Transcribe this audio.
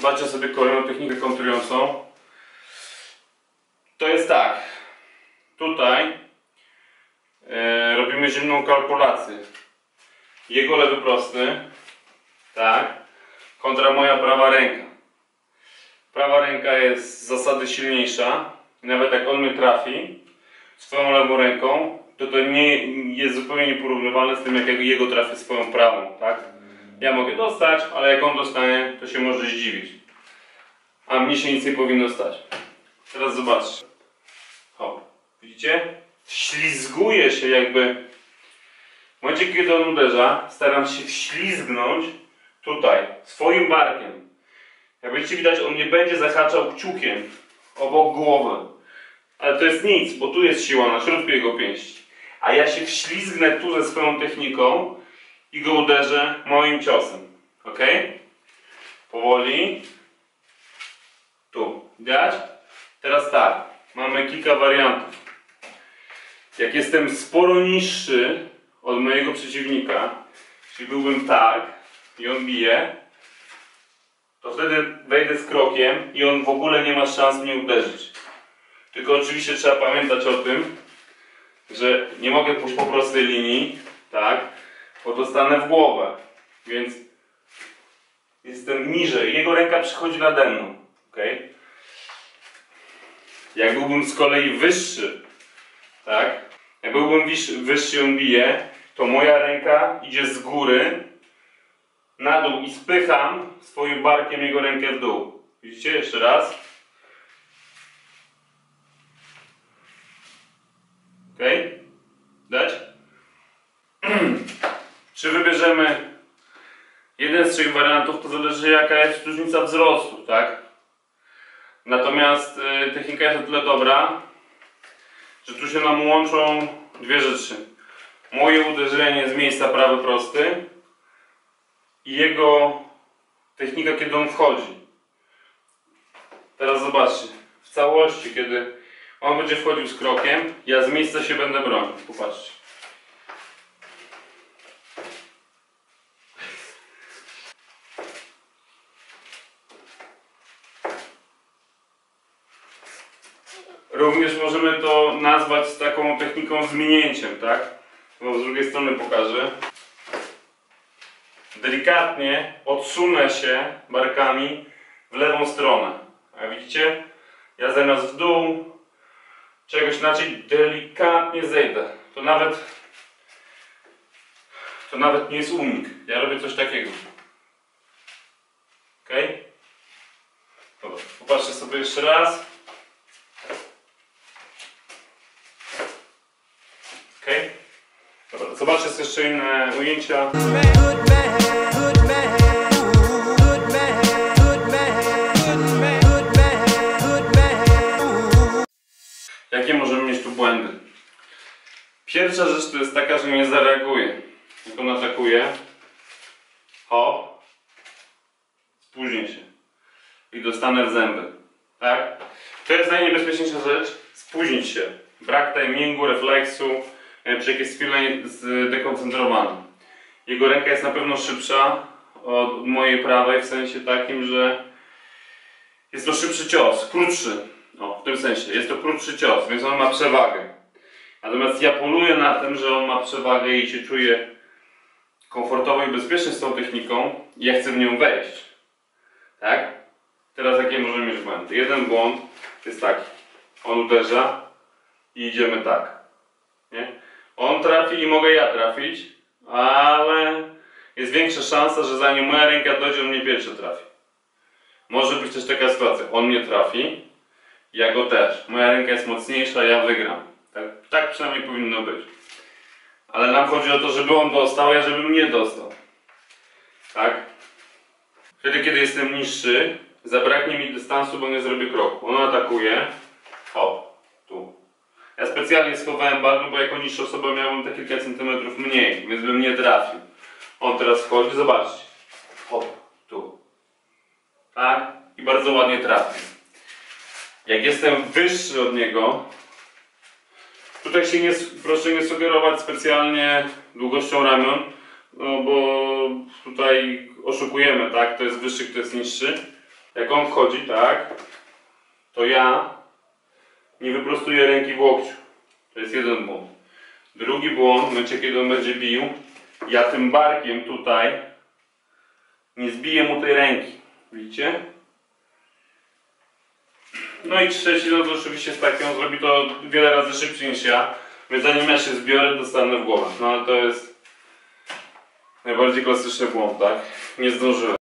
Zobaczcie sobie kolejną technikę kontrującą. To jest tak. Tutaj e, robimy zimną kalkulację. Jego lewy prosty, tak, kontra moja prawa ręka. Prawa ręka jest z zasady silniejsza. Nawet jak on mnie trafi swoją lewą ręką, to to nie jest zupełnie nieporównywalne z tym, jak jego trafię swoją prawą, tak? Ja mogę dostać, ale jak on dostanie, to się może zdziwić. A mnie się nic nie powinno stać. Teraz zobaczcie. Hop. Widzicie? Ślizguje się jakby. W momencie, kiedy on uderza, staram się wślizgnąć tutaj, swoim barkiem. Jak będziecie widać, on nie będzie zahaczał kciukiem obok głowy. Ale to jest nic, bo tu jest siła na środku jego pięści. A ja się wślizgnę tu ze swoją techniką i go uderzę moim ciosem. Ok? Powoli. Tu. Widać? Teraz tak. Mamy kilka wariantów. Jak jestem sporo niższy od mojego przeciwnika, czyli byłbym tak i on bije, to wtedy wejdę z krokiem i on w ogóle nie ma szans mnie uderzyć. Tylko oczywiście trzeba pamiętać o tym, że nie mogę pójść po prostej linii, tak, bo dostanę w głowę, więc jestem niżej. Jego ręka przychodzi nade mną, ok? Jak byłbym z kolei wyższy, tak, jak byłbym wyższy, wyższy on bije, to moja ręka idzie z góry na dół i spycham swoim barkiem jego rękę w dół. Widzicie? Jeszcze raz. Ok? Czy wybierzemy jeden z trzech wariantów, to zależy jaka jest różnica wzrostu, tak? Natomiast y, technika jest o tyle dobra, że tu się nam łączą dwie rzeczy. Moje uderzenie z miejsca prawy prosty i jego technika, kiedy on wchodzi. Teraz zobaczcie, w całości, kiedy on będzie wchodził z krokiem, ja z miejsca się będę bronił. Popatrzcie. Również możemy to nazwać z taką techniką zmienięciem, tak? Bo z drugiej strony pokażę. Delikatnie odsunę się barkami w lewą stronę. A widzicie? Ja zamiast w dół czegoś inaczej delikatnie zejdę. To nawet to nawet nie jest unik. Ja robię coś takiego. Ok? Dobra, popatrzcie sobie jeszcze raz. Ok? Dobra, zobaczcie jeszcze inne ujęcia. Jakie możemy mieć tu błędy? Pierwsza rzecz to jest taka, że nie zareaguje. Jak on atakuje, hop, spóźnię się i dostanę w zęby. Tak? To jest najniebezpieczniejsza rzecz. Spóźnić się. Brak timingu, refleksu, e, czy jakieś chwilę zdekoncentrowany. Jego ręka jest na pewno szybsza od mojej prawej w sensie takim, że jest to szybszy cios, krótszy. W tym sensie. Jest to krótszy cios, więc on ma przewagę. Natomiast ja poluję na tym, że on ma przewagę i się czuję komfortowo i bezpiecznie z tą techniką i ja chcę w nią wejść. Tak? Teraz jakie możemy mieć błędy? Jeden błąd jest taki. On uderza i idziemy tak. Nie? On trafi i mogę ja trafić, ale jest większa szansa, że zanim moja ręka dojdzie, on mnie pierwszy trafi. Może być też taka sytuacja. On mnie trafi, ja go też. Moja ręka jest mocniejsza, ja wygram. Tak, tak przynajmniej powinno być. Ale nam chodzi o to, żeby on dostał, ja żebym nie dostał. Tak? Wtedy, kiedy jestem niższy, zabraknie mi dystansu, bo nie zrobię kroku. On atakuje. Hop. Ja specjalnie schowałem barwę, bo jako niższa osoba miałem te kilka centymetrów mniej, więc bym nie trafił. On teraz wchodzi, zobaczcie. Hop, tu. Tak? I bardzo ładnie trafił. Jak jestem wyższy od niego, tutaj się nie, proszę nie sugerować specjalnie długością ramion, no bo tutaj oszukujemy, tak? To jest wyższy, kto jest niższy. jak on wchodzi, tak, to ja nie wyprostuję ręki w łokciu. To jest jeden błąd. Drugi błąd, w momencie kiedy on będzie bił, ja tym barkiem tutaj nie zbiję mu tej ręki. Widzicie? No i trzeci, no to oczywiście jest taki, on zrobi to wiele razy szybciej niż ja, więc zanim ja się zbiorę, dostanę w głowę. No ale to jest najbardziej klasyczny błąd, tak? Nie zdążyłem.